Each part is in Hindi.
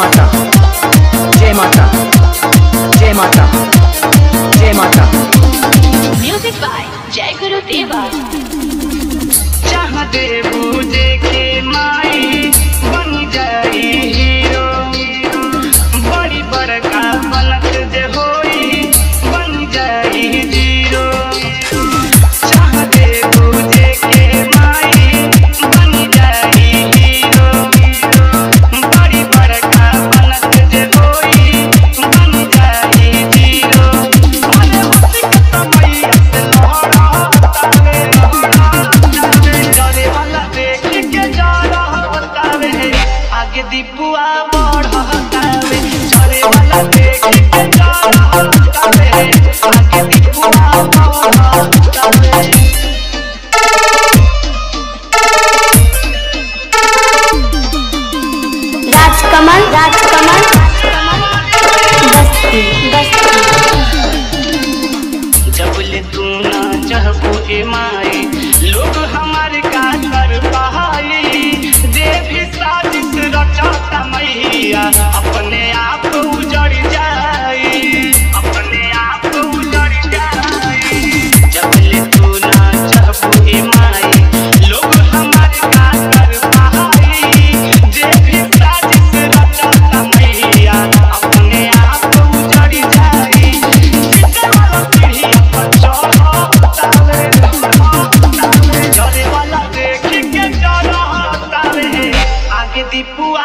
Mata. Jay Mata. Jay Mata. Mata. के दीपुआ बड़ हकावे। झरे वाला देख के जाओ कावे आके दीपुआ जब ले तू ना चाहबू ए माए लोग हमारे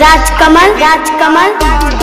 राजकमल। राजकमल।